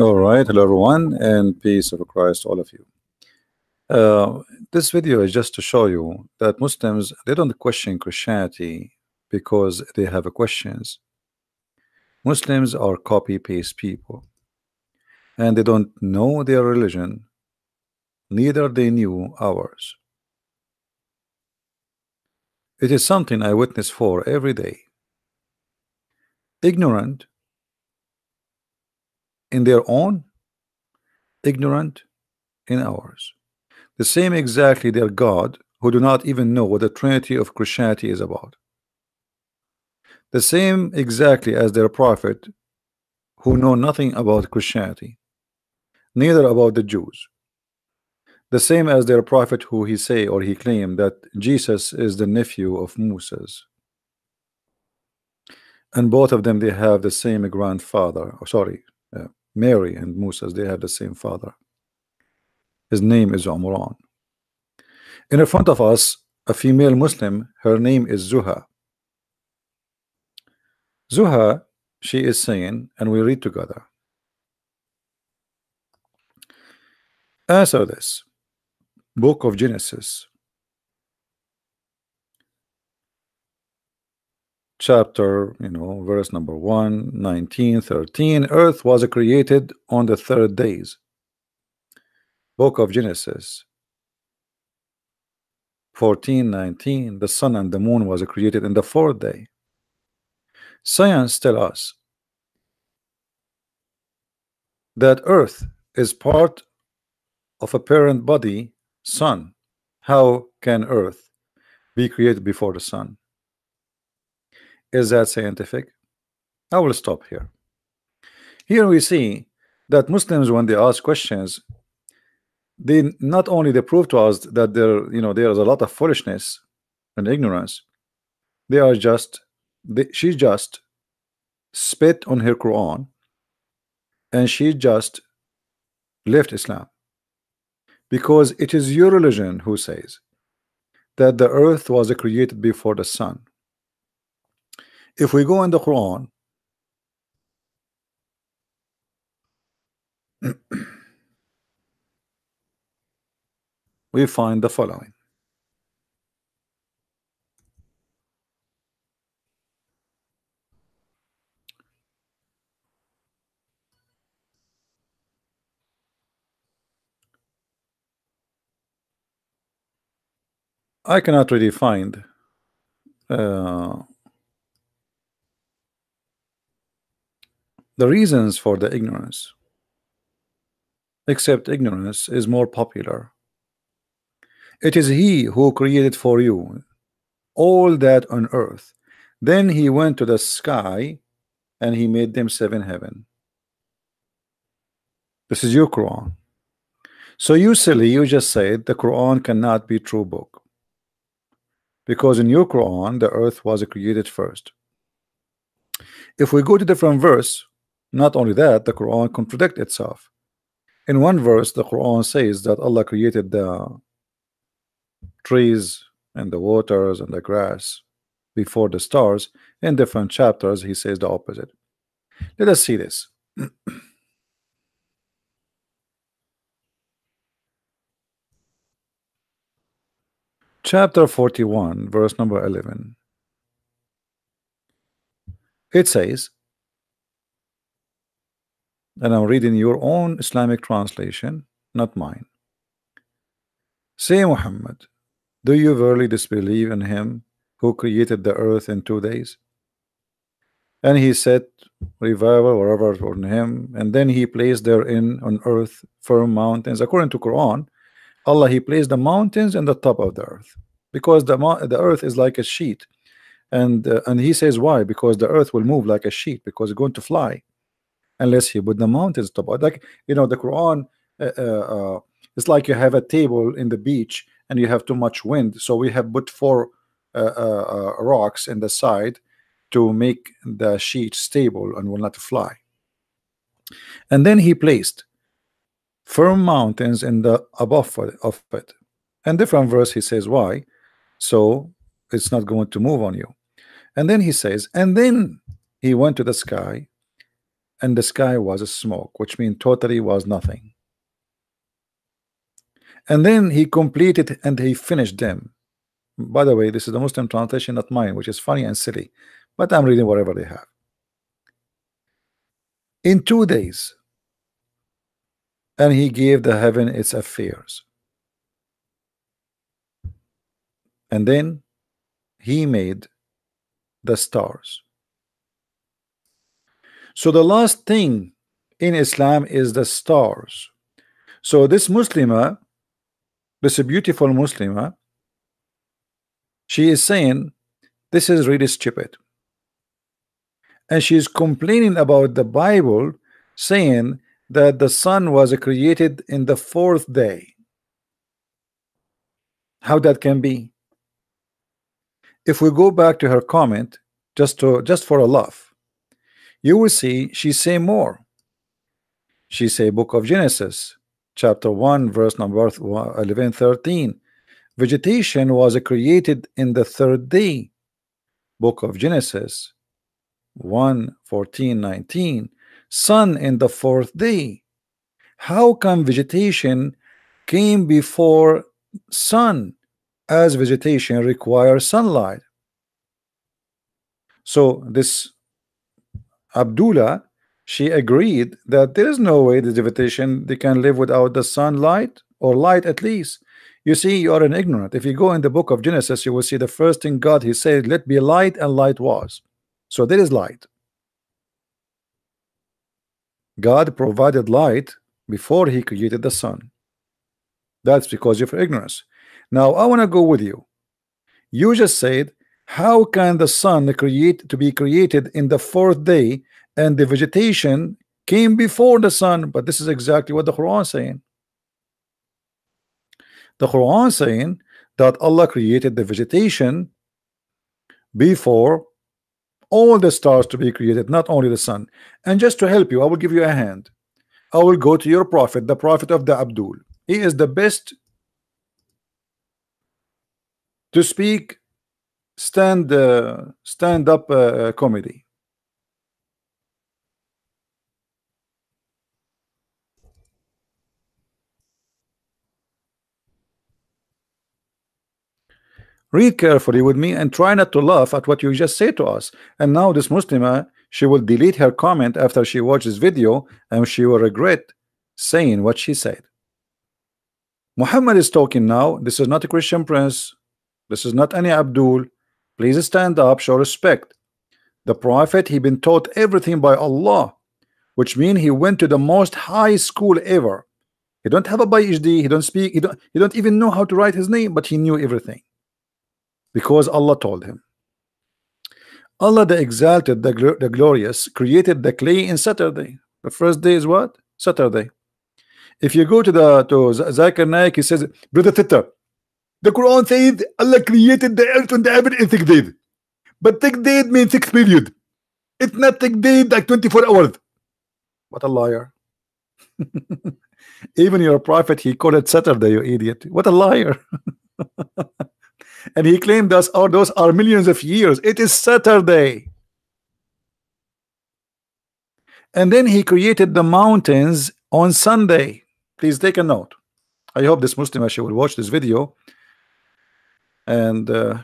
All right, hello everyone, and peace of Christ, all of you. Uh, this video is just to show you that Muslims they don't question Christianity because they have questions. Muslims are copy paste people, and they don't know their religion, neither they knew ours. It is something I witness for every day. Ignorant in their own, ignorant in ours. The same exactly their God, who do not even know what the Trinity of Christianity is about. The same exactly as their prophet, who know nothing about Christianity, neither about the Jews. The same as their prophet, who he say or he claimed that Jesus is the nephew of Moses. And both of them, they have the same grandfather. Sorry, Mary and Moses, they have the same father. His name is Umran. In front of us, a female Muslim, her name is Zuha. Zuha, she is saying, and we read together. Answer this. Book of Genesis, chapter, you know, verse number 1, 19, 13. Earth was created on the third days. Book of Genesis 14, 19. The sun and the moon was created in the fourth day. Science tell us that earth is part of a parent body, sun. How can earth be created before the sun? Is that scientific? I will stop here. Here we see that Muslims, when they ask questions, they not only they prove to us that there, you know, there is a lot of foolishness and ignorance. They are just, they, she just spit on her Quran, and she just left Islam because it is your religion who says that the earth was created before the sun if we go in the Quran we find the following. I cannot really find uh, the reasons for the ignorance. Except ignorance is more popular. It is he who created for you all that on earth. Then he went to the sky and he made them seven heaven. This is your Quran. So you silly you just said the Quran cannot be true book. Because in your Quran the earth was created first. If we go to different verse not only that, the Quran contradicts itself. In one verse, the Quran says that Allah created the trees and the waters and the grass before the stars. In different chapters, he says the opposite. Let us see this. Chapter 41, verse number 11. It says, and I'm reading your own Islamic translation, not mine. Say, Muhammad, do you verily disbelieve in him who created the earth in two days? And he said, revival wherever on him, and then he placed therein on earth firm mountains. According to Quran, Allah he placed the mountains in the top of the earth because the the earth is like a sheet, and uh, and he says why? Because the earth will move like a sheet because it's going to fly unless you put the mountains top. Like you know, the Quran, uh, uh, uh, it's like you have a table in the beach and you have too much wind. So we have put four uh, rocks in the side to make the sheet stable and will not fly. And then he placed firm mountains in the above of it. And different verse he says why, so it's not going to move on you. And then he says, and then he went to the sky and the sky was a smoke which means totally was nothing. And then he completed and he finished them. By the way this is the Muslim translation not mine which is funny and silly but I'm reading whatever they have. In two days and he gave the heaven its affairs. And then he made the stars so the last thing in Islam is the stars. So this Muslima this beautiful Muslima she is saying this is really stupid. And she is complaining about the Bible saying that the sun was created in the fourth day. How that can be? If we go back to her comment just to just for a laugh you will see she say more. She say book of Genesis chapter 1 verse number 11 13 vegetation was created in the third day. Book of Genesis 1 14 19 sun in the fourth day. How come vegetation came before sun as vegetation requires sunlight? So this Abdullah she agreed that there is no way the vegetation they can live without the sunlight or light at least. You see you are an ignorant. If you go in the book of Genesis you will see the first thing God he said let be light and light was. So there is light. God provided light before he created the sun. That's because of ignorance. Now I want to go with you. You just said how can the sun create to be created in the fourth day and the vegetation came before the sun but this is exactly what the Quran is saying. The Quran is saying that Allah created the vegetation before all the stars to be created not only the sun. And just to help you I will give you a hand. I will go to your prophet the prophet of the Abdul. He is the best to speak stand uh, stand up uh, comedy read carefully with me and try not to laugh at what you just say to us. And now this Muslima she will delete her comment after she watches video and she will regret saying what she said. Muhammad is talking now. This is not a Christian prince. This is not any Abdul. Please stand up show respect. The prophet he been taught everything by Allah which mean he went to the most high school ever. He don't have a PhD he don't speak he don't, he don't even know how to write his name but he knew everything because Allah told him. Allah the exalted the, gl the glorious created the clay in Saturday. The first day is what? Saturday. If you go to the to Zakir Naik he says brother Tita the Quran says Allah created the earth and the heaven in six days. But six days means six period. It's not six days like 24 hours. What a liar. Even your prophet he called it Saturday you idiot. What a liar and he claimed us all those are millions of years. It is Saturday. And then he created the mountains on Sunday. Please take a note. I hope this Muslim actually will watch this video. And uh,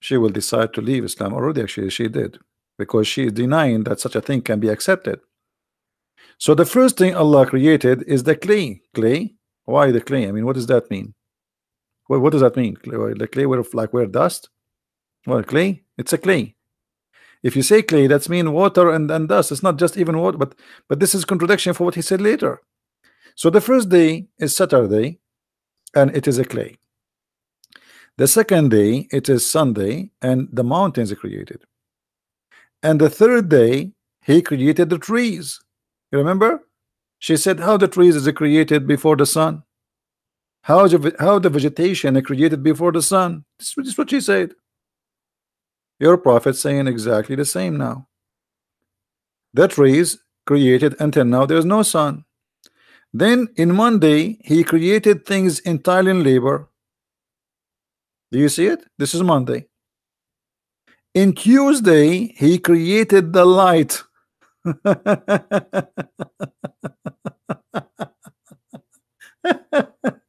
she will decide to leave Islam. Already actually she did. Because she is denying that such a thing can be accepted. So the first thing Allah created is the clay. Clay? Why the clay? I mean what does that mean what, does that mean? The clay where like where dust? Well, clay, it's a clay. If you say clay, that's mean water and, and dust. It's not just even water, but but this is contradiction for what he said later. So the first day is Saturday, and it is a clay. The second day it is Sunday, and the mountains are created. And the third day he created the trees. You remember? She said how the trees is created before the sun. How, the, how the vegetation created before the sun. This, this is what she said. Your prophet saying exactly the same now. The trees created until now there's no sun. Then in Monday he created things entirely in labor. Do you see it? This is Monday. In Tuesday he created the light.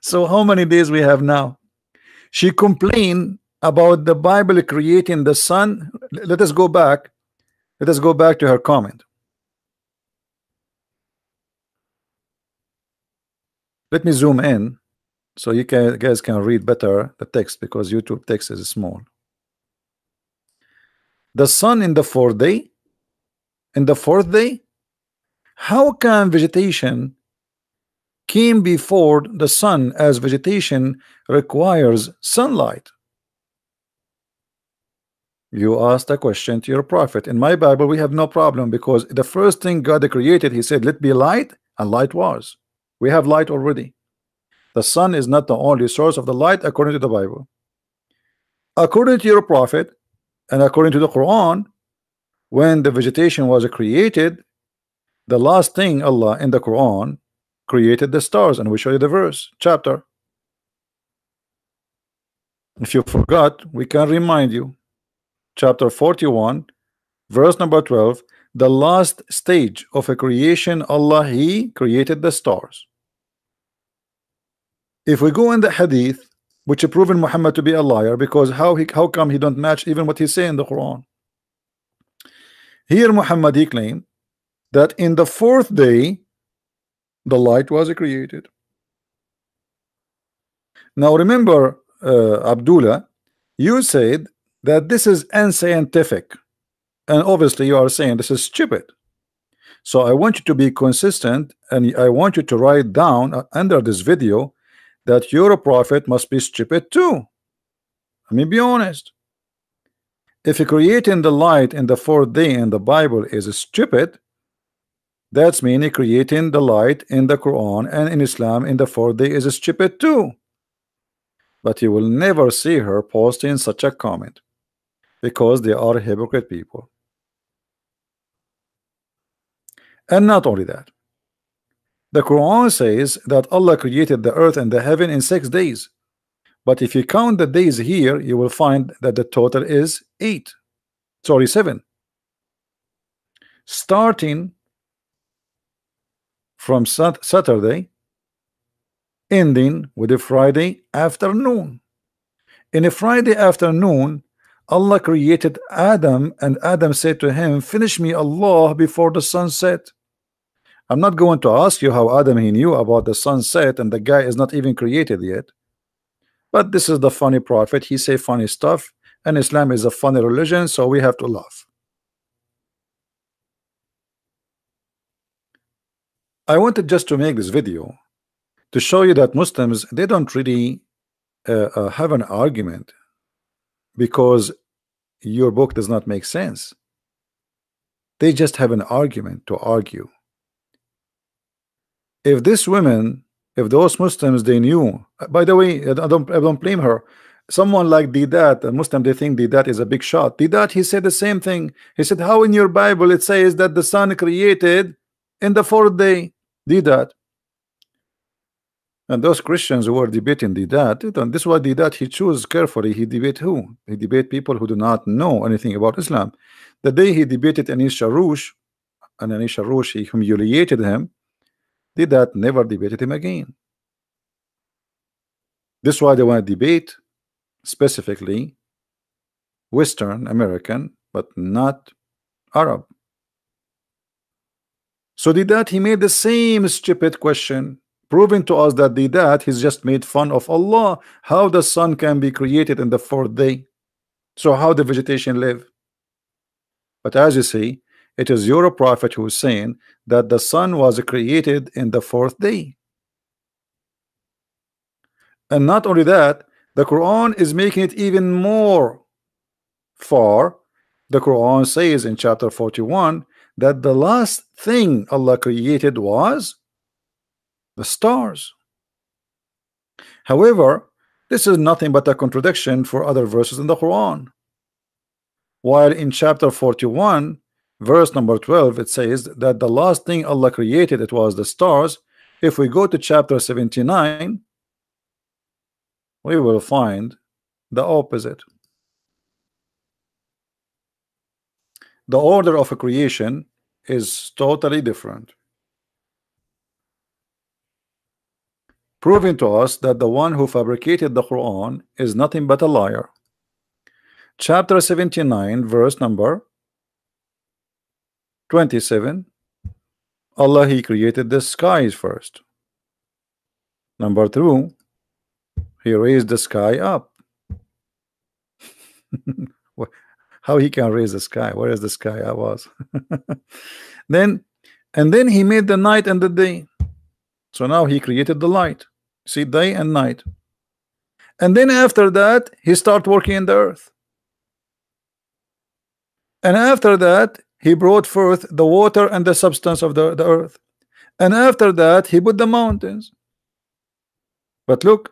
so how many days we have now? She complained about the Bible creating the sun. Let us go back. Let us go back to her comment. Let me zoom in so you can, guys can read better the text because YouTube text is small. The sun in the fourth day, in the fourth day, how can vegetation came before the sun as vegetation requires sunlight? You asked a question to your prophet. In my Bible, we have no problem because the first thing God created, He said, Let be light, and light was. We have light already. The sun is not the only source of the light according to the Bible. According to your prophet and according to the Quran, when the vegetation was created, the last thing Allah in the Quran created the stars, and we show you the verse chapter. If you forgot, we can remind you. Chapter 41, verse number 12. The last stage of a creation, Allah He created the stars. If we go in the hadith, which proven Muhammad to be a liar, because how he how come he don't match even what he say in the Quran? Here Muhammad he claimed that in the fourth day the light was created. Now remember, uh, Abdullah, you said that this is unscientific, and obviously you are saying this is stupid. So I want you to be consistent, and I want you to write down uh, under this video that your prophet must be stupid too. I mean, be honest. If creating the light in the fourth day in the Bible is stupid, that's meaning creating the light in the Quran and in Islam in the fourth day is stupid too. But you will never see her posting such a comment because they are hypocrite people. And not only that, the Quran says that Allah created the earth and the heaven in six days. But if you count the days here, you will find that the total is eight. Sorry, seven. Starting from sat Saturday, ending with a Friday afternoon. In a Friday afternoon, Allah created Adam, and Adam said to him, Finish me, Allah, before the sun set. I'm not going to ask you how Adam he knew about the sunset and the guy is not even created yet. But this is the funny prophet. He say funny stuff and Islam is a funny religion, so we have to laugh. I wanted just to make this video to show you that Muslims they don't really uh, uh, have an argument because your book does not make sense. They just have an argument to argue. If this woman, if those Muslims they knew by the way I don't, I don't blame her. Someone like Deedat a Muslim they think Deedat is a big shot. Deedat he said the same thing. He said how in your Bible it says that the sun created in the fourth day Deedat and those Christians who were debating Deedat this is what Deedat he chose carefully he debate who he debate people who do not know anything about Islam the day he debated Anis Shorrosh and Anis Shorrosh he humiliated him Deedat never debated him again. This is why they want to debate specifically Western American, but not Arab. So Deedat he made the same stupid question, proving to us that Deedat he's just made fun of Allah, how the sun can be created in the fourth day. So how the vegetation live? But as you see, it is your prophet who is saying that the sun was created in the fourth day. And not only that, the Quran is making it even more far. The Quran says in chapter 41 that the last thing Allah created was the stars. However, this is nothing but a contradiction for other verses in the Quran. While in chapter 41, verse number 12 it says that the last thing Allah created it was the stars if we go to chapter 79 we will find the opposite the order of a creation is totally different. Proving to us that the one who fabricated the Quran is nothing but a liar. Chapter 79, verse number 27. Allah, He created the skies first. Number two, He raised the sky up. how he can raise the sky. Where is the sky? I was. Then and then he made the night and the day. So now he created the light. See day and night. And then after that he start working in the earth. And after that he brought forth the water and the substance of the, the earth. And after that he put the mountains. But look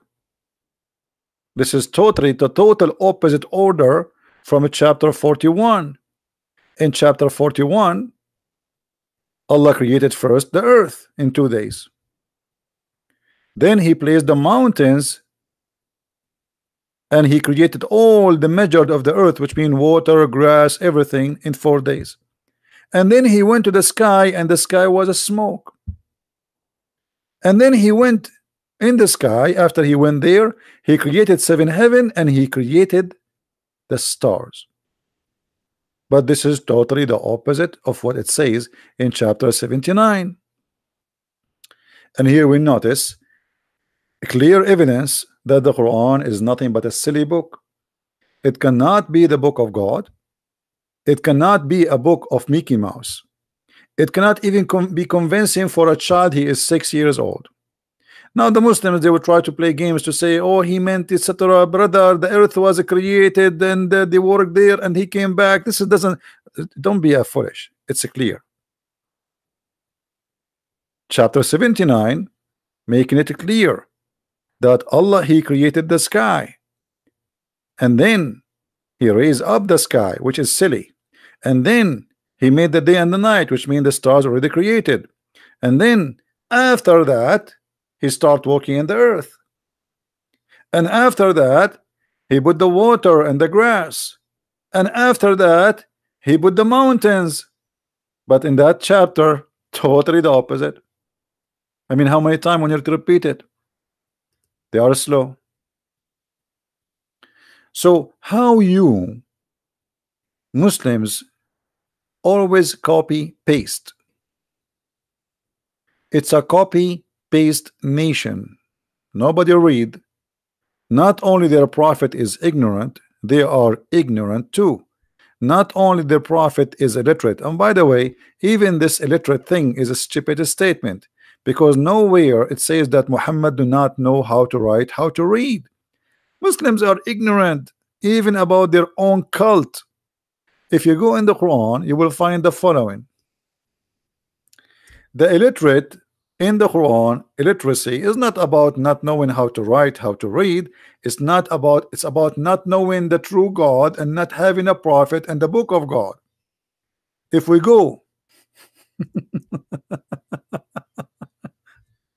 this is totally the total opposite order from chapter 41. In chapter 41, Allah created first the earth in two days. Then he placed the mountains and he created all the measured of the earth, which mean water, grass, everything in four days. And then he went to the sky, and the sky was a smoke. And then he went in the sky. After he went there, he created seven heaven and he created the stars. But this is totally the opposite of what it says in chapter 79. And here we notice clear evidence that the Quran is nothing but a silly book. It cannot be the book of God. It cannot be a book of Mickey Mouse. It cannot even be convincing for a child he is six years old. Now the Muslims they will try to play games to say, oh, he meant etc. Brother, the earth was created and uh, they worked there and he came back. This doesn't. Don't be a foolish. It's clear. Chapter 79, making it clear that Allah He created the sky, and then He raised up the sky, which is silly, and then He made the day and the night, which means the stars already created, and then after that he start walking in the earth. And after that he put the water and the grass. And after that he put the mountains. But in that chapter totally the opposite. I mean how many times when you have to repeat it? They are slow. So how you Muslims always copy paste it's a copy paste nation. Nobody read. Not only their prophet is ignorant, they are ignorant too. Not only their prophet is illiterate, and by the way, even this illiterate thing is a stupid statement because nowhere it says that Muhammad do not know how to write, how to read. Muslims are ignorant even about their own cult. If you go in the Quran, you will find the following. The illiterate in the Quran illiteracy is not about not knowing how to write how to read. It's not about it's about not knowing the true God and not having a prophet and the book of God. If we go.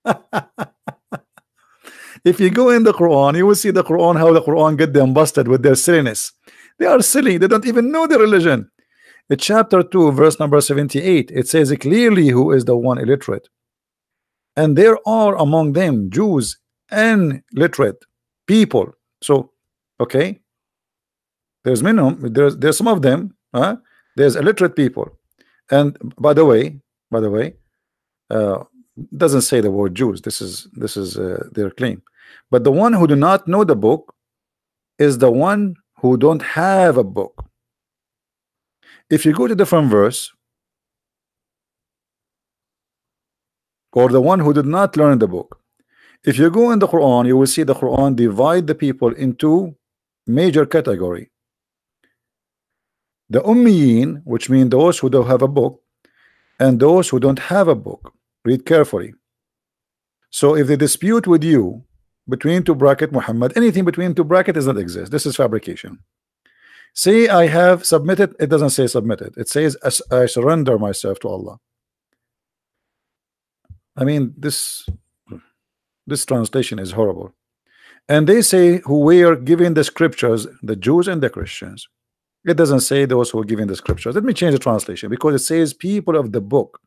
If you go in the Quran you will see the Quran how the Quran get them busted with their silliness. They are silly. They don't even know the religion. In chapter 2 verse number 78 it says clearly who is the one illiterate and there are among them Jews and literate people. So okay. There's minimum there's there's some of them huh? there's illiterate people. And by the way by the way uh, doesn't say the word Jews. This is this is uh, their claim. But the one who do not know the book is the one who don't have a book. If you go to different verse or the one who did not learn the book. If you go in the Quran you will see the Quran divide the people into major category. The ummiyin which mean those who don't have a book and those who don't have a book. Read carefully. So if they dispute with you between two bracket Muhammad anything between two bracket does not exist. This is fabrication. Say I have submitted it doesn't say submitted. It says I surrender myself to Allah I mean this this translation is horrible and they say who we are giving the scriptures the Jews and the Christians It doesn't say those who are giving the scriptures. Let me change the translation because it says people of the book.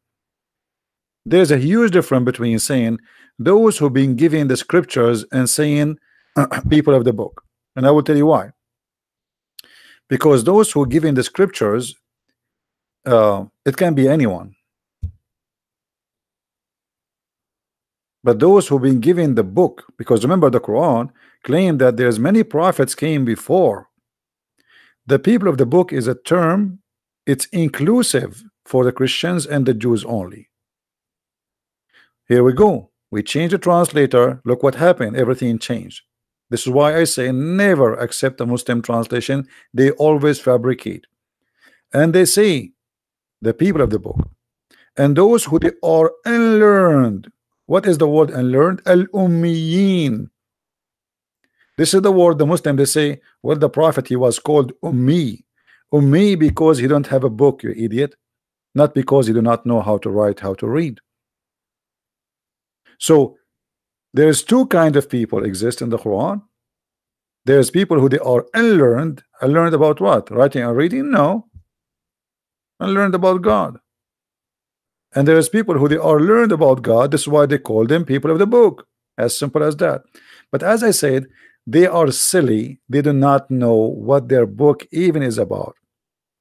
There's a huge difference between saying those who've been giving the scriptures and saying people of the book. And I will tell you why. Because those who are giving the scriptures, uh, it can be anyone. But those who've been given the book, because remember the Quran claim that there's many prophets came before. The people of the book is a term, it's inclusive for the Christians and the Jews only. Here we go. We change the translator. Look what happened. Everything changed. This is why I say never accept a Muslim translation. They always fabricate. And they say the people of the book and those who they are unlearned. What is the word unlearned? Al-Ummiyin. This is the word the Muslim they say, well, the prophet he was called Ummi. Ummi because he don't have a book, you idiot. Not because he do not know how to write, how to read. So there's two kind of people exist in the Quran. There's people who they are unlearned. Unlearned about what? Writing and reading? No. Unlearned about God. And there's people who they are learned about God. That's why they call them people of the book. As simple as that. But as I said, they are silly. They do not know what their book even is about.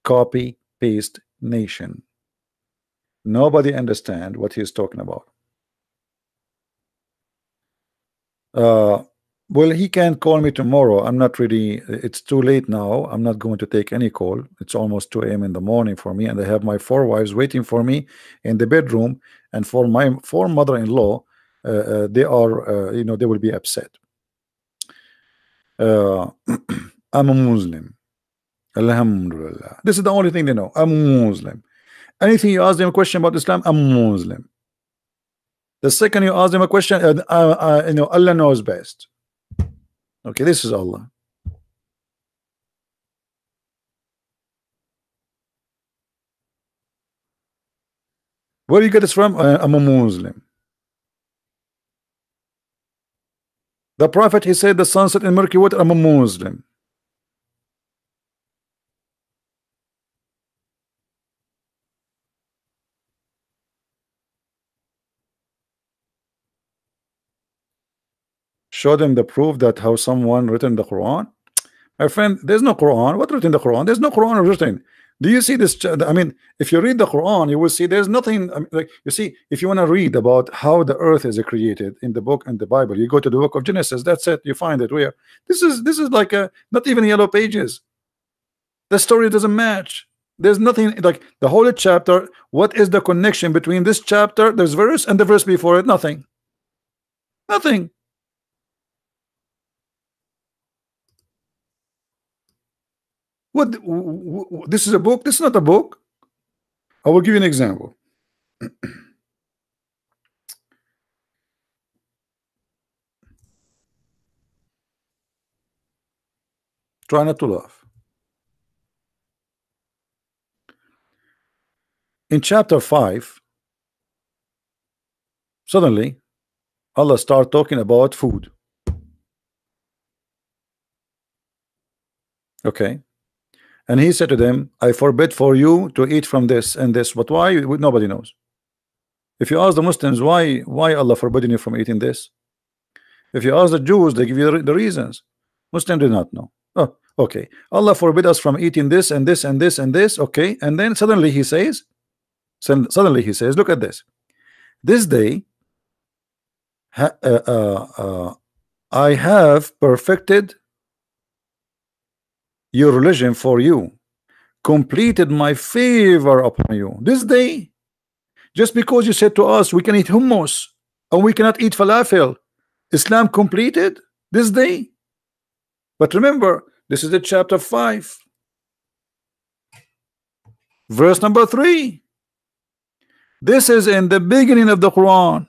Copy, paste, nation. Nobody understand what he's talking about. Uh, well, he can't call me tomorrow. I'm not really, it's too late now. I'm not going to take any call. It's almost 2 a.m. in the morning for me, and I have my four wives waiting for me in the bedroom. And for my four mother-in-law, uh, uh, they are, uh, you know, they will be upset. Uh, I'm a Muslim. Alhamdulillah. This is the only thing they know. I'm a Muslim. Anything you ask them a question about Islam, I'm a Muslim. The second you ask them a question, uh, uh, you know, Allah knows best. Okay, this is Allah. Where do you get this from? Uh, I'm a Muslim. The Prophet, he said, the sunset in murky water, I'm a Muslim. Show them the proof that how someone written the Quran? My friend there's no Quran. What written the Quran? There's no Quran written. Do you see this I mean if you read the Quran you will see there's nothing like you see if you want to read about how the earth is created in the book and the Bible you go to the book of Genesis that's it you find it where. This is this is like a not even yellow pages. The story doesn't match. There's nothing like the whole chapter what is the connection between this chapter there's verse and the verse before it? Nothing. Nothing What? This is a book? This is not a book. I will give you an example. Try not to laugh. In chapter 5, suddenly Allah start talking about food. Okay. And he said to them, I forbid for you to eat from this and this. But why? Nobody knows. If you ask the Muslims, why why Allah forbidden you from eating this? If you ask the Jews, they give you the reasons. Muslims do not know. Oh, okay. Allah forbid us from eating this and this and this and this. Okay. And then suddenly he says, suddenly he says, look at this. This day, uh, uh, uh, I have perfected your religion for you completed my favor upon you. This day just because you said to us we can eat hummus and we cannot eat falafel Islam completed this day. But remember this is the chapter 5 verse number 3 this is in the beginning of the Quran.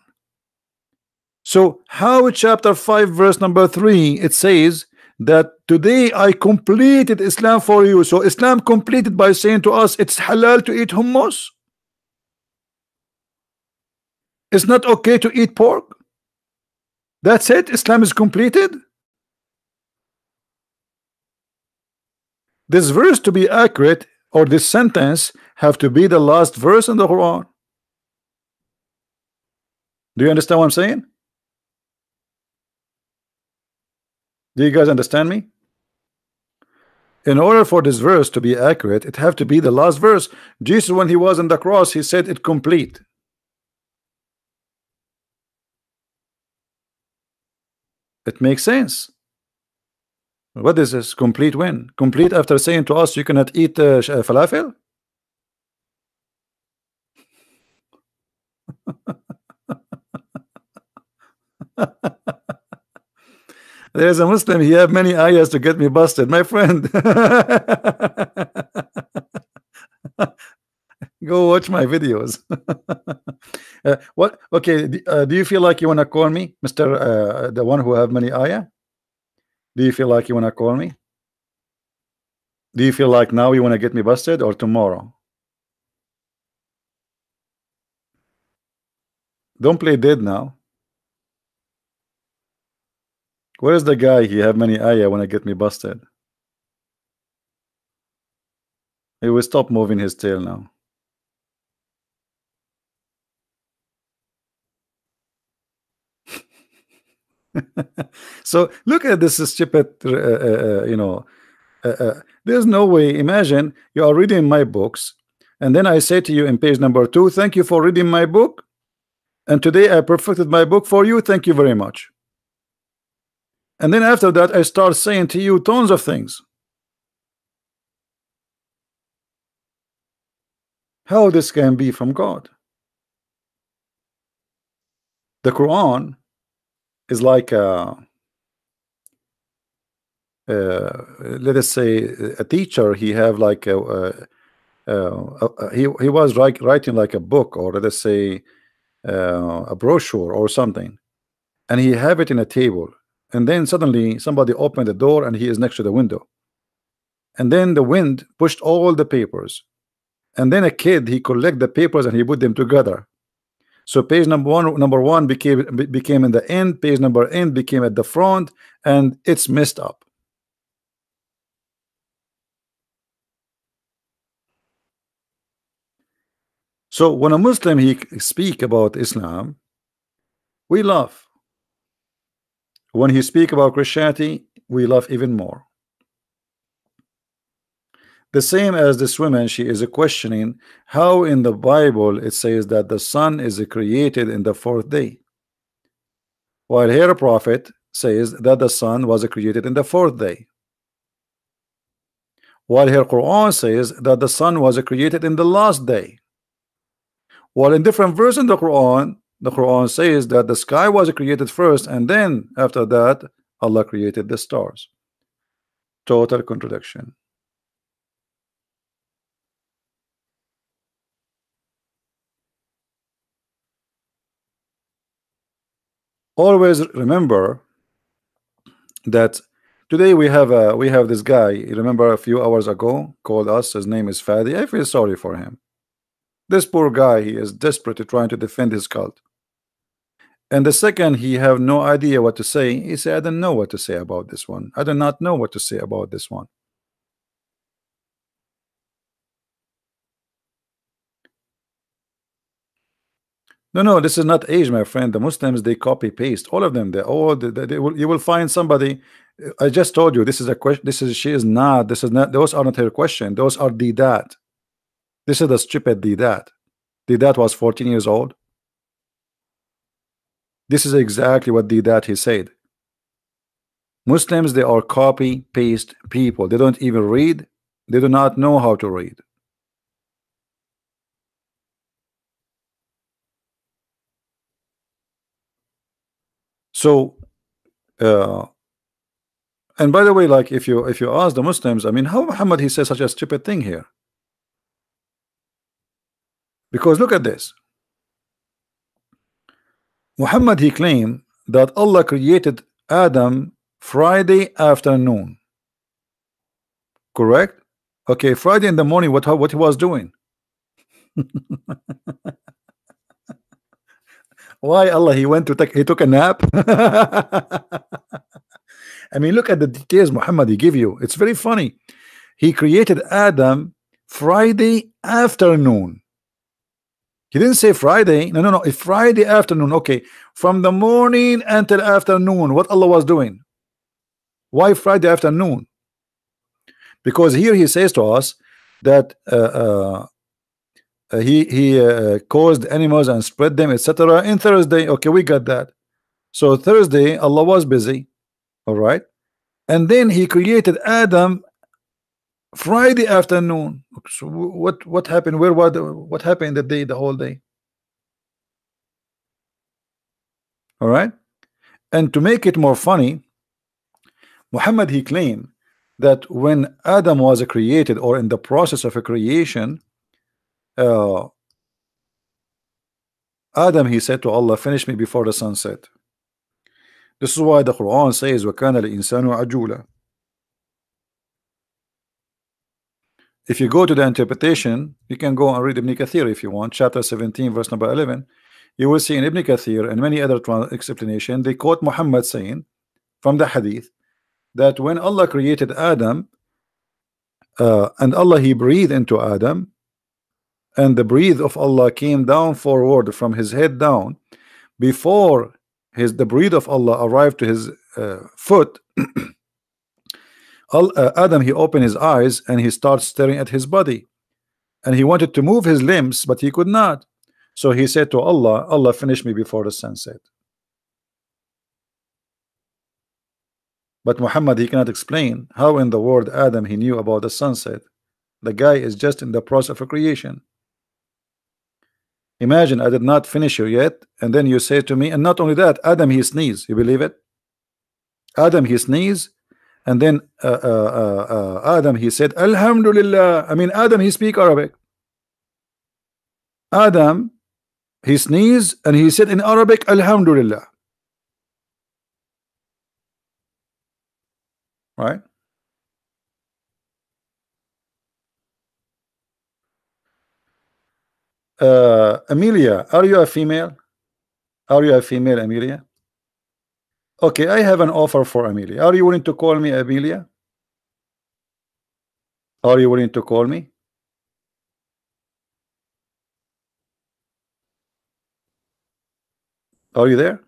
So how chapter 5 verse number 3 it says that today I completed Islam for you. So Islam completed by saying to us it's halal to eat hummus. It's not okay to eat pork. That's it. Islam is completed. this verse to be accurate or this sentence have to be the last verse in the Quran do you understand what I'm saying do you guys understand me? In order for this verse to be accurate it have to be the last verse. Jesus when he was on the cross he said it complete. It makes sense. What is this complete when? Complete after saying to us you cannot eat uh, uh falafel There's a Muslim, he have many ayahs to get me busted. My friend. Go watch my videos. uh, what? Okay. Uh, do you feel like you want to call me, Mister, uh, the one who have many ayah? Do you feel like you want to call me? Do you feel like now you want to get me busted or tomorrow? Don't play dead now. Where's the guy? He have many ayah when I get me busted. He will stop moving his tail now. so look at this stupid, uh, uh, uh, you know, uh, uh, there's no way. Imagine you are reading my books, and then I say to you in page number two, thank you for reading my book. And today I perfected my book for you. Thank you very much. And then after that, I start saying to you tons of things. How this can be from God? The Quran is like a, uh, let us say a teacher. He have like a, a, a he he was like writing like a book or let us say uh, a brochure or something, and he have it in a table and then suddenly somebody opened the door and he is next to the window. And then the wind pushed all the papers. And then a kid he collect the papers and he put them together. So page number one number one became became in the end page number end became at the front and it's messed up. So when a Muslim he speak about Islam we laugh when he speak about Christianity, we love even more. The same as this woman, she is questioning how in the Bible it says that the sun is created in the fourth day, while here prophet says that the sun was created in the fourth day. While here Quran says that the sun was created in the last day. While in different verses in the Quran, the Quran says that the sky was created first and then after that Allah created the stars. Total contradiction. Always remember that today we have a we have this guy remember a few hours ago called us his name is Fadi. I feel sorry for him. This poor guy he is desperately trying to defend his cult and the second he have no idea what to say. He said I don't know what to say about this one. I do not know what to say about this one. No no this is not age my friend. The Muslims they copy paste. All of them they oh, all they, they will you will find somebody I just told you this is a question this is she is not this is not those are not her question. Those are the that this is the stupid the that the that was 14 years old this is exactly what that he said. Muslims, they are copy paste people. They don't even read. They do not know how to read. So, uh, and by the way, like if you if you ask the Muslims, I mean, how Muhammad he says such a stupid thing here? Because look at this. Muhammad he claimed that Allah created Adam Friday afternoon. Correct? Okay, Friday in the morning, what what he was doing? Why Allah he went to take he took a nap? I mean, look at the details Muhammad he give you. It's very funny. he created Adam Friday afternoon. He didn't say Friday. No, no, no. It's Friday afternoon. Okay. From the morning until afternoon, what Allah was doing. Why Friday afternoon? Because here he says to us that uh, uh he he uh, caused animals and spread them, etc. In Thursday. Okay, we got that. So Thursday, Allah was busy. All right. And then he created Adam Friday afternoon. So what what happened? Where was what happened the day, the whole day? All right. And to make it more funny, Muhammad he claimed that when Adam was created or in the process of a creation, uh, Adam he said to Allah, finish me before the sunset. This is why the Quran says, وَكَانَ الْإِنسَانُ عَجُولًا If you go to the interpretation you can go and read Ibn Kathir if you want chapter 17 verse number 11 you will see in Ibn Kathir and many other explanation they quote Muhammad saying from the hadith that when Allah created Adam uh, and Allah he breathed into Adam and the breath of Allah came down forward from his head down. Before his the breath of Allah arrived to his uh, foot Uh, Adam he opened his eyes and he starts staring at his body. And he wanted to move his limbs but he could not. So he said to Allah Allah finish me before the sunset but Muhammad he cannot explain how in the world Adam he knew about the sunset. The guy is just in the process of a creation. Imagine I did not finish you yet. And then you say to me and not only that Adam he sneeze you believe it? Adam he sneeze and then uh, uh, uh, Adam he said Alhamdulillah. I mean Adam he speak Arabic. Adam he sneezed and he said in Arabic Alhamdulillah. Right? Uh, Amelia are you a female? Are you a female Amelia Okay, I have an offer for Amelia. Are you willing to call me Amelia? Are you willing to call me? Are you there?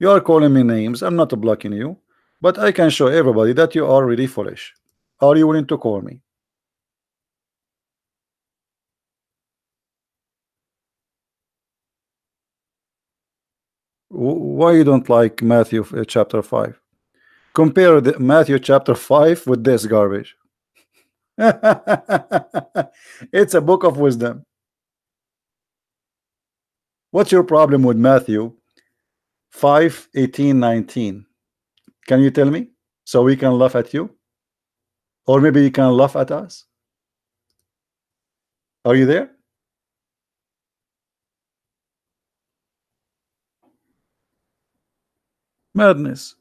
You are calling me names. I'm not blocking you, but I can show everybody that you are really foolish. Are you willing to call me? Why you don't like Matthew uh, chapter 5 compare the Matthew chapter 5 with this garbage. It's a book of wisdom. What's your problem with Matthew 5 18 19 can you tell me so we can laugh at you? Or maybe you can laugh at us? Are you there madness.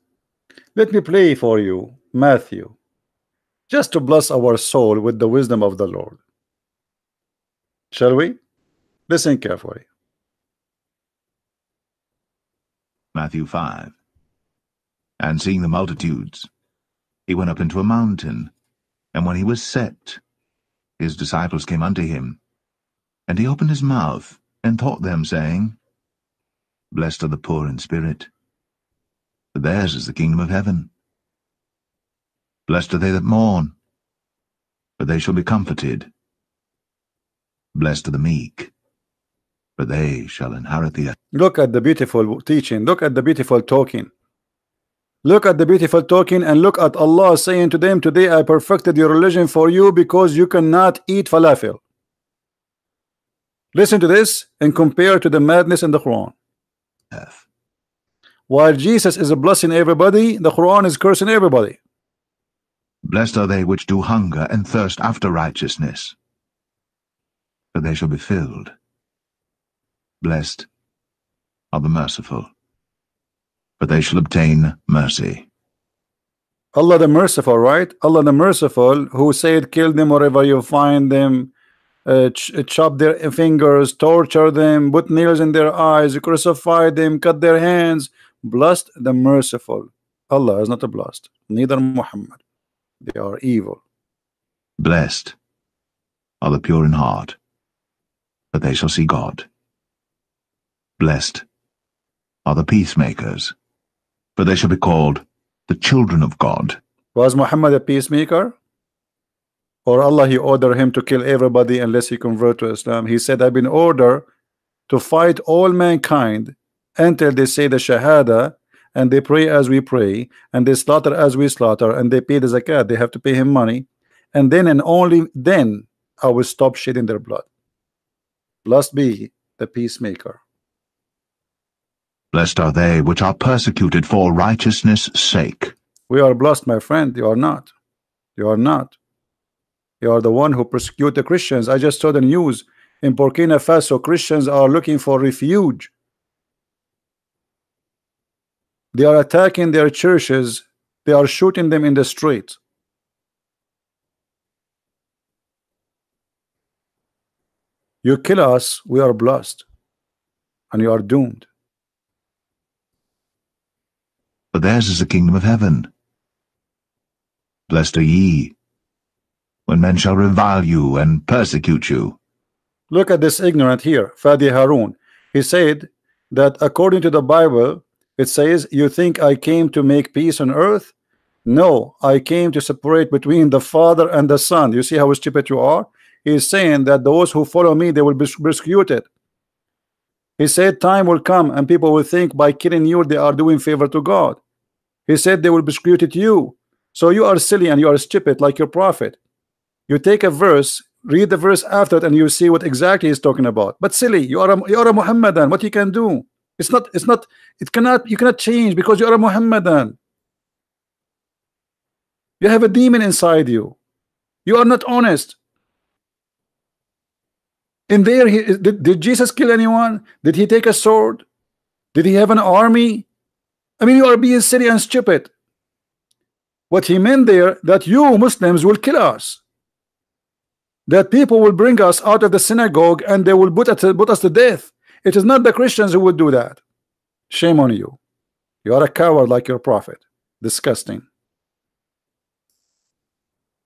Let me play for you Matthew, just to bless our soul with the wisdom of the Lord. Shall we? Listen carefully. Matthew 5 And seeing the multitudes, he went up into a mountain, and when he was set, his disciples came unto him. And he opened his mouth, and taught them, saying, Blessed are the poor in spirit, for theirs is the kingdom of heaven. Blessed are they that mourn, for they shall be comforted. Blessed are the meek, for they shall inherit the earth. Look at the beautiful teaching. Look at the beautiful talking. Look at the beautiful talking and look at Allah saying to them, Today I perfected your religion for you because you cannot eat falafel. Listen to this and compare to the madness in the Quran. Earth. While Jesus is blessing everybody, the Quran is cursing everybody. Blessed are they which do hunger and thirst after righteousness, for they shall be filled. Blessed are the merciful, for they shall obtain mercy. Allah the merciful, right? Allah the merciful, who said, kill them wherever you find them, uh, ch chop their fingers, torture them, put nails in their eyes, crucify them, cut their hands, blessed the merciful Allah is not a blessed neither Muhammad they are evil Blessed are the pure in heart, for they shall see God. Blessed are the peacemakers, for they shall be called the children of God. Was Muhammad a peacemaker? Or Allah he ordered him to kill everybody unless he convert to Islam. He said, I've been ordered to fight all mankind until they say the Shahada and they pray as we pray and they slaughter as we slaughter and they pay the zakat. They have to pay him money. And then and only then I will stop shedding their blood. Blessed be the peacemaker. Blessed are they which are persecuted for righteousness' sake. We are blessed, my friend. You are not. You are not. You are the one who persecute the Christians. I just saw the news in Burkina Faso. Christians are looking for refuge. They are attacking their churches. They are shooting them in the street. You kill us, we are blessed, and you are doomed. For theirs is the kingdom of heaven. Blessed are ye, when men shall revile you and persecute you. Look at this ignorant here, Fadi Harun. He said that according to the Bible, it says, You think I came to make peace on earth? No, I came to separate between the Father and the Son. You see how stupid you are? He is saying that those who follow me, they will be persecuted. He said, Time will come and people will think by killing you, they are doing favor to God. He said they will persecute you. So you are silly and you are stupid like your prophet. You take a verse, read the verse after it, and you see what exactly he's talking about. But silly, you are a, you are a Muhammadan. What you can do? It's not. It's not. It cannot. You cannot change because you are a Muhammadan. You have a demon inside you. You are not honest. In there, he, did, did Jesus kill anyone? Did he take a sword? Did he have an army? I mean, you are being silly and stupid. What he meant there, that you Muslims will kill us. That people will bring us out of the synagogue and they will put us, put us to death. It is not the Christians who would do that. Shame on you. You are a coward like your prophet. Disgusting.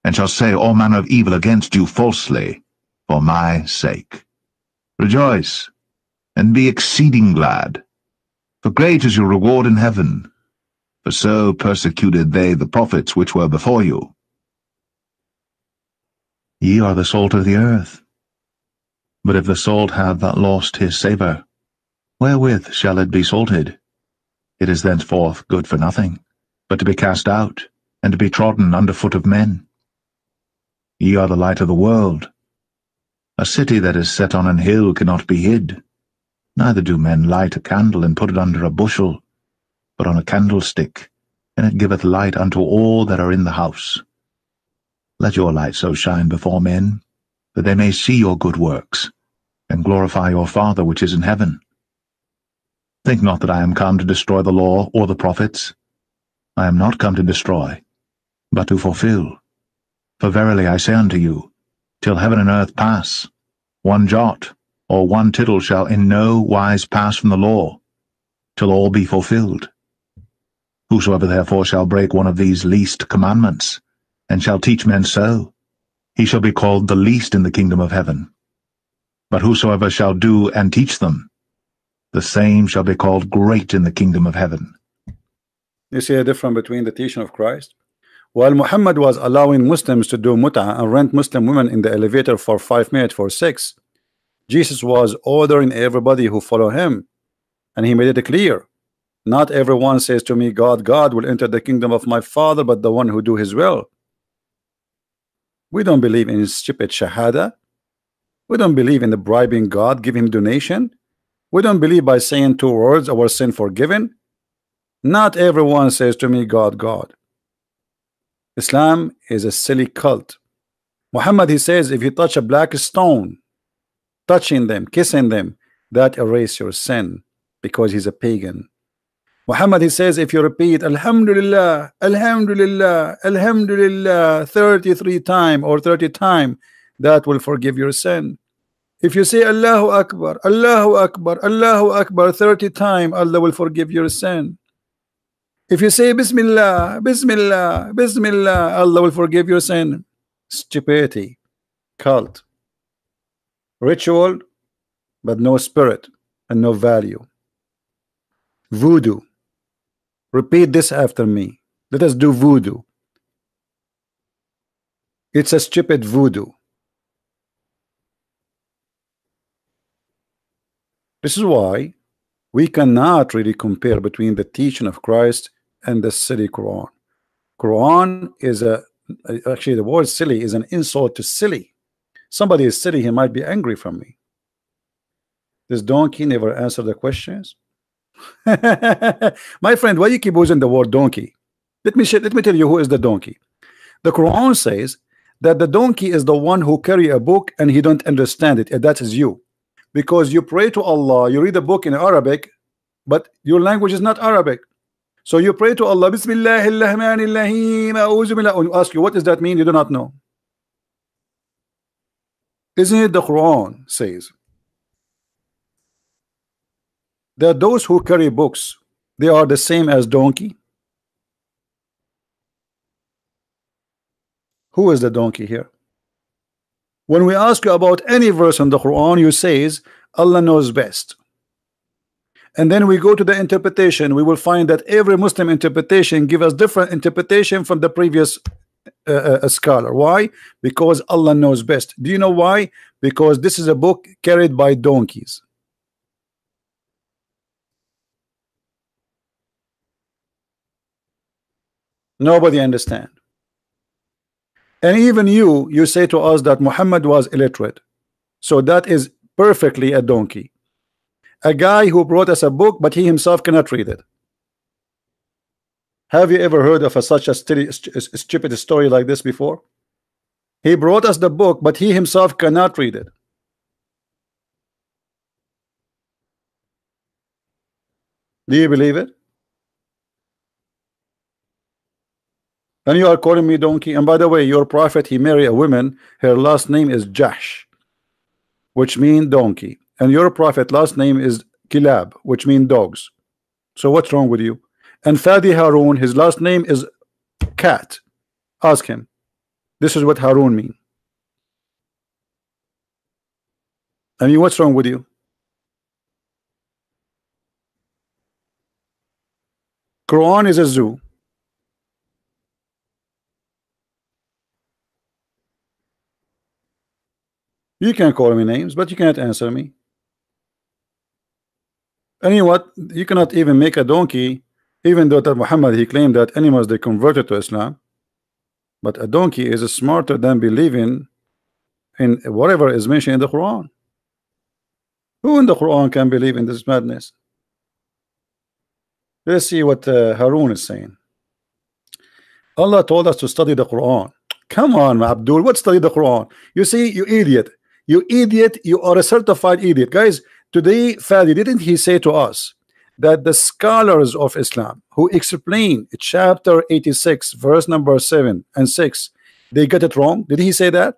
And shall say all manner of evil against you falsely, for my sake. Rejoice, and be exceeding glad, for great is your reward in heaven. For so persecuted they the prophets which were before you. Ye are the salt of the earth. But if the salt have that lost his savour, wherewith shall it be salted? It is thenceforth good for nothing, but to be cast out, and to be trodden under foot of men. Ye are the light of the world. A city that is set on an hill cannot be hid. Neither do men light a candle and put it under a bushel, but on a candlestick, and it giveth light unto all that are in the house. Let your light so shine before men, that they may see your good works, and glorify your Father which is in heaven. Think not that I am come to destroy the law or the prophets. I am not come to destroy, but to fulfill. For verily I say unto you, till heaven and earth pass, one jot or one tittle shall in no wise pass from the law, till all be fulfilled. Whosoever therefore shall break one of these least commandments, and shall teach men so, he shall be called the least in the kingdom of heaven. But whosoever shall do and teach them, the same shall be called great in the kingdom of heaven. You see a difference between the teaching of Christ? While Muhammad was allowing Muslims to do mut'ah and rent Muslim women in the elevator for five minutes for six, Jesus was ordering everybody who follow him. And he made it clear. Not everyone says to me, God, God will enter the kingdom of my father, but the one who do his will. We don't believe in stupid shahada. We don't believe in the bribing God, giving him donation. We don't believe by saying two words, our sin forgiven. Not everyone says to me, God, God. Islam is a silly cult. Muhammad, he says, if you touch a black stone, touching them, kissing them, that erase your sin because he's a pagan. Muhammad, he says, if you repeat Alhamdulillah, Alhamdulillah, Alhamdulillah 33 times or 30 times, that will forgive your sin. If you say Allahu Akbar, Allahu Akbar, Allahu Akbar 30 times, Allah will forgive your sin. If you say Bismillah, Bismillah, Bismillah, Allah will forgive your sin. stupidity, cult, ritual, but no spirit and no value. Voodoo. Repeat this after me. Let us do voodoo. It's a stupid voodoo. This is why we cannot really compare between the teaching of Christ and the silly Quran. Quran is a actually the word silly is an insult to silly. Somebody is silly, he might be angry from me. This donkey never answered the questions. My friend, why you keep using the word donkey? Let me let me tell you who is the donkey. The Quran says that the donkey is the one who carry a book and he don't understand it, and that is you. Because you pray to Allah, you read a book in Arabic, but your language is not Arabic. So you pray to Allah, Bismillahirrahmanirrahim, and ask you, what does that mean? You do not know. Isn't it the Quran says that those who carry books, they are the same as donkey? Who is the donkey here? When we ask you about any verse in the Quran, you says Allah knows best. And then we go to the interpretation, we will find that every Muslim interpretation give us different interpretation from the previous uh, uh, scholar. Why? Because Allah knows best. Do you know why? Because this is a book carried by donkeys. Nobody understand. And even you, you say to us that Muhammad was illiterate. So that is perfectly a donkey. A guy who brought us a book, but he himself cannot read it. Have you ever heard of a, such a stupid story like this before? He brought us the book, but he himself cannot read it. Do you believe it? And you are calling me donkey. And by the way, your prophet, he married a woman. Her last name is Jahsh, which means donkey. And your prophet last name is Kilab, which means dogs. So what's wrong with you? And Fadi Harun, his last name is cat. Ask him. This is what Harun mean. I mean, what's wrong with you? Quran is a zoo. You can call me names, but you cannot answer me. And you know what? You cannot even make a donkey, even though that Muhammad he claimed that animals they converted to Islam. But a donkey is smarter than believing in whatever is mentioned in the Quran. Who in the Quran can believe in this madness? Let's see what uh, Harun is saying. Allah told us to study the Quran. Come on, Abdul, what study the Quran? You see, you idiot. You idiot, you are a certified idiot. Guys, today, Fadi, didn't he say to us that the scholars of Islam who explain chapter 86, verse number 7 and 6, they get it wrong? Did he say that?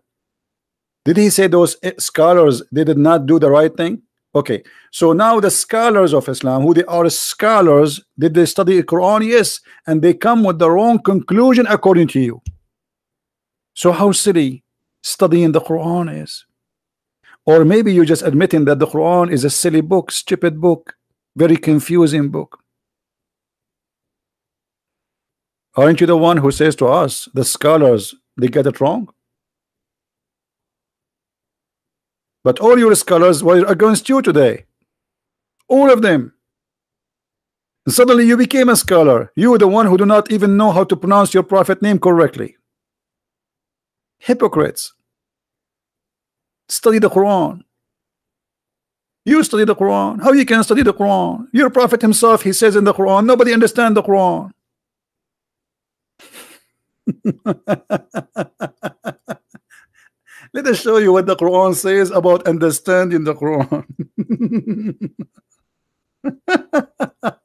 Did he say those eh, scholars they did not do the right thing? Okay, so now the scholars of Islam, who they are scholars, did they study the Quran? Yes, and they come with the wrong conclusion according to you. So how silly studying the Quran is. Or maybe you're just admitting that the Quran is a silly book, stupid book, very confusing book. Aren't you the one who says to us, the scholars, they get it wrong? But all your scholars were against you today. All of them. And suddenly you became a scholar. You the one who do not even know how to pronounce your prophet name correctly. Hypocrites. Study the Quran. You study the Quran. How you can study the Quran? Your prophet himself, he says in the Quran, nobody understand the Quran. Let us show you what the Quran says about understanding the Quran.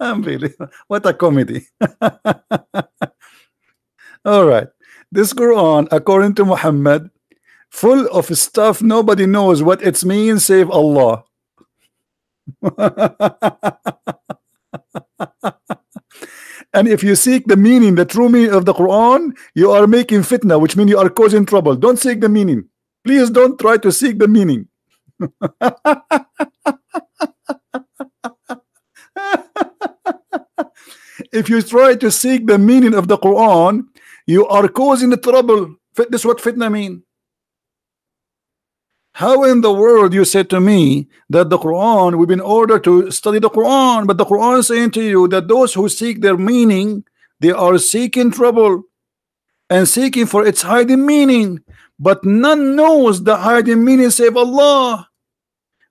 Unbelievable. What a comedy. All right. This Quran, according to Muhammad, full of stuff. Nobody knows what it means save Allah. And if you seek the meaning the true meaning of the Quran you are making fitna which means you are causing trouble. Don't seek the meaning. Please don't try to seek the meaning. If you try to seek the meaning of the Quran you are causing the trouble. This is what fitna mean how in the world you say to me that the Quran we've been ordered to study the Quran but the Quran is saying to you that those who seek their meaning they are seeking trouble and seeking for its hiding meaning but none knows the hiding meaning save Allah.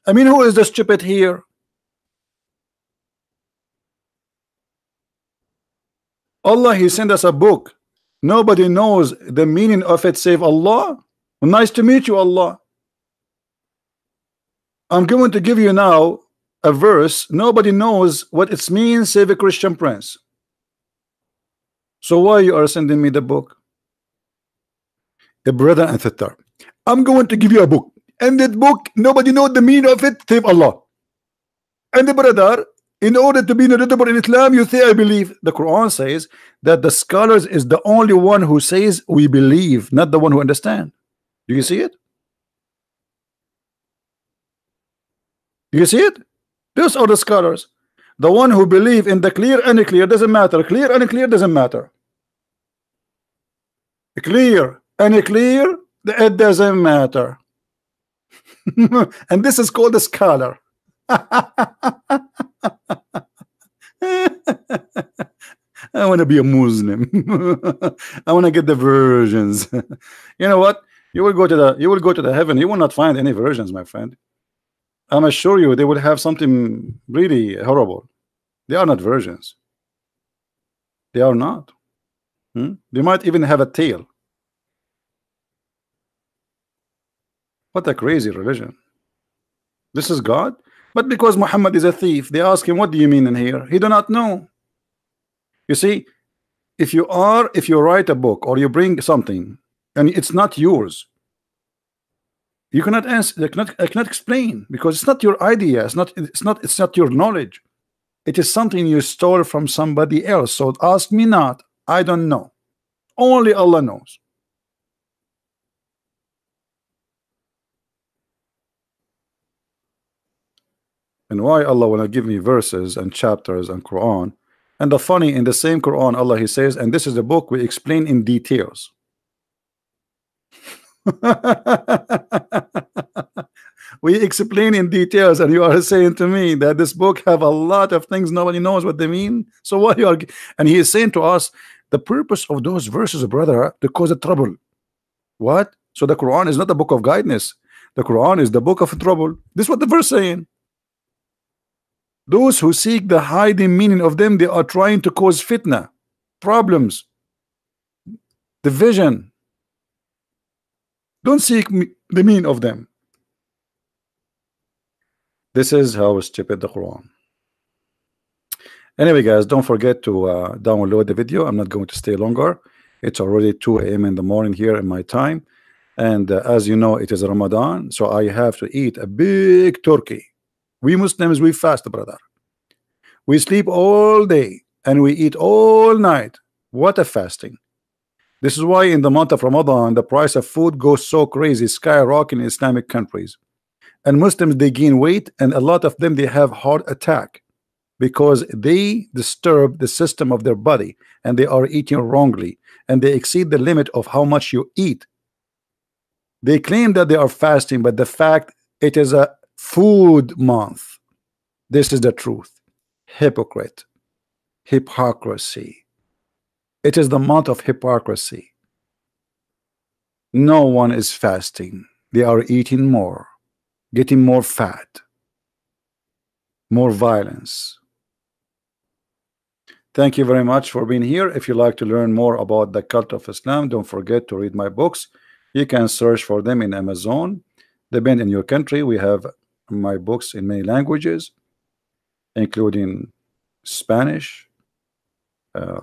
I mean who is the stupid here? Allah he sent us a book. Nobody knows the meaning of it save Allah. Nice to meet you Allah I'm going to give you now a verse. Nobody knows what it means save a Christian prince. So why you are sending me the book? The brother and sister. I'm going to give you a book. And that book nobody know the meaning of it save Allah. And the brother in order to be knowledgeable in Islam you say I believe. The Quran says that the scholars is the only one who says we believe not the one who understand. Do you see it You see it? Those are the scholars. The one who believe in the clear and clear doesn't matter. Clear and clear doesn't matter. Clear and clear, it doesn't matter. and this is called a scholar. I want to be a Muslim. I want to get the versions. you know what? You will go to the you will go to the heaven. You will not find any versions, my friend. I'm assure you they will have something really horrible. They are not virgins. They are not. Hmm? They might even have a tail. What a crazy religion. This is God. But because Muhammad is a thief, they ask him, what do you mean in here? He do not know. You see, if you are, if you write a book or you bring something and it's not yours, you cannot answer I cannot, I cannot explain because it's not your idea it's not it's not it's not your knowledge. It is something you stole from somebody else so ask me not I don't know. Only Allah knows. And why Allah will not give me verses and chapters and Quran and the funny in the same Quran Allah he says and this is the book we explain in details we explain in details and you are saying to me that this book have a lot of things nobody knows what they mean? So what you are and he is saying to us the purpose of those verses brother to cause a trouble. What? So the Quran is not a book of guidance. The Quran is the book of trouble. This is what the verse saying. Those who seek the hiding meaning of them they are trying to cause fitna problems division don't seek the mean of them. This is how stupid the Quran. Anyway, guys, don't forget to uh, download the video. I'm not going to stay longer. It's already 2 a.m. in the morning here in my time. And uh, as you know, it is Ramadan. So I have to eat a big turkey. We Muslims, we fast, brother. We sleep all day and we eat all night. What a fasting. This is why in the month of Ramadan, the price of food goes so crazy, skyrocketing in Islamic countries. And Muslims, they gain weight, and a lot of them, they have heart attack because they disturb the system of their body and they are eating wrongly and they exceed the limit of how much you eat. They claim that they are fasting, but the fact it is a food month. This is the truth. Hypocrite. Hypocrisy. It is the month of hypocrisy. No one is fasting. They are eating more, getting more fat, more violence. Thank you very much for being here. If you like to learn more about the cult of Islam, don't forget to read my books. You can search for them in Amazon. Depend in your country. We have my books in many languages, including Spanish, uh,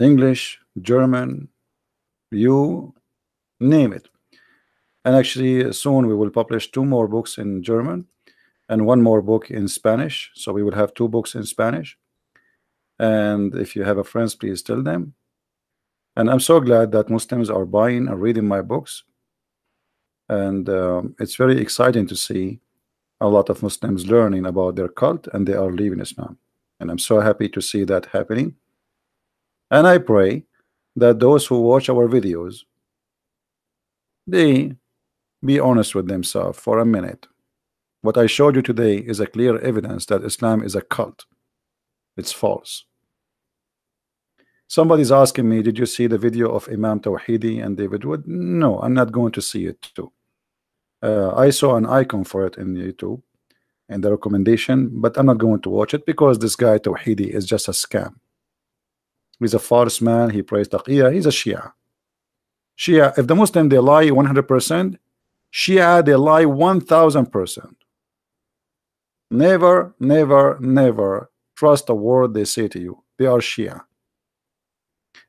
English, German, you name it. And actually, soon we will publish two more books in German and one more book in Spanish. So we will have two books in Spanish. and if you have a friends please tell them and I'm so glad that Muslims are buying and reading my books and um, it's very exciting to see a lot of Muslims learning about their cult and they are leaving Islam and I'm so happy to see that happening and I pray that those who watch our videos they be honest with themselves for a minute. What I showed you today is a clear evidence that Islam is a cult. It's false. Somebody's asking me did you see the video of Imam Tawhidi and David Wood? No I'm not going to see it too. Uh, I saw an icon for it in YouTube and the recommendation but I'm not going to watch it because this guy Tawhidi is just a scam he's a false man he prays taqiyya he's a Shia. Shia if the Muslim they lie 100% Shia they lie 1000% never never never trust a word they say to you. They are Shia.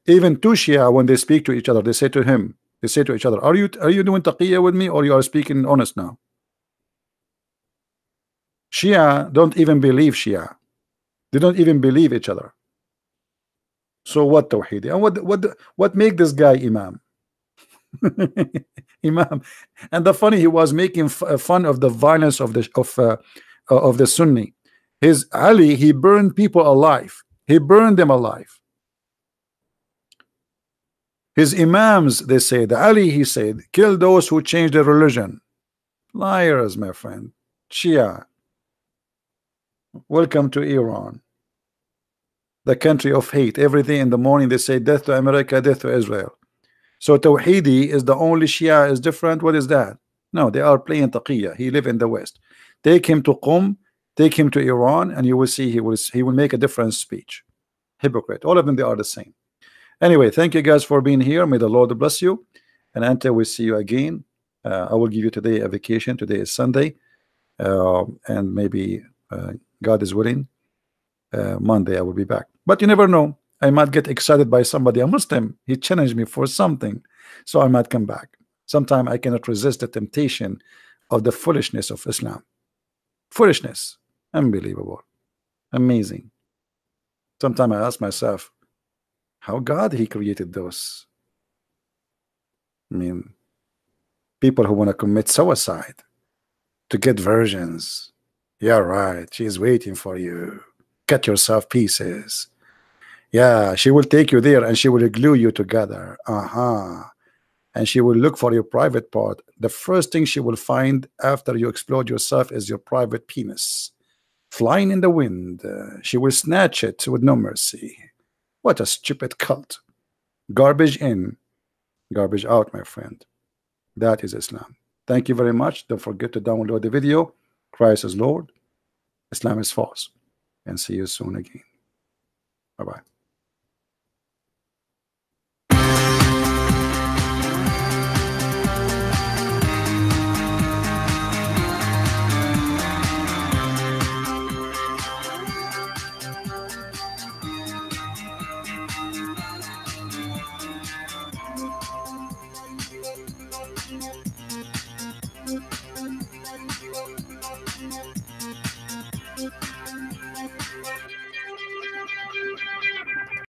Even two Shia when they speak to each other they say to him they say to each other are you are you doing taqiyya with me or you are speaking honest now? Shia don't even believe Shia. They don't even believe each other so what Tawhidi and what what what make this guy Imam? Imam. And the funny he was making fun of the violence of the of uh, of the Sunni. His Ali he burned people alive. He burned them alive. His imams they say the Ali he said kill those who change their religion. Liars my friend. Shia. Welcome to Iran the country of hate every day in the morning they say death to America death to Israel. So Tawhidi is the only Shia is different. What is that? No they are playing taqiyya. He live in the West. Take him to Qum take him to Iran and you will see he will he will make a different speech. Hypocrite. All of them they are the same. Anyway thank you guys for being here. May the Lord bless you. And until we see you again uh, I will give you today a vacation. Today is Sunday. Uh, and maybe uh, God is willing uh, Monday I will be back but you never know. I might get excited by somebody a Muslim. He challenged me for something. So I might come back. Sometime I cannot resist the temptation of the foolishness of Islam. Foolishness. Unbelievable. Amazing. Sometimes I ask myself how God he created those. I mean people who want to commit suicide to get virgins yeah right. She's waiting for you. Cut yourself pieces yeah she will take you there and she will glue you together. Uh-huh and she will look for your private part. The first thing she will find after you explode yourself is your private penis. Flying in the wind. She will snatch it with no mercy. What a stupid cult. Garbage in garbage out my friend. That is Islam. Thank you very much. Don't forget to download the video. Christ is Lord. Islam is false. And see you soon again. Bye bye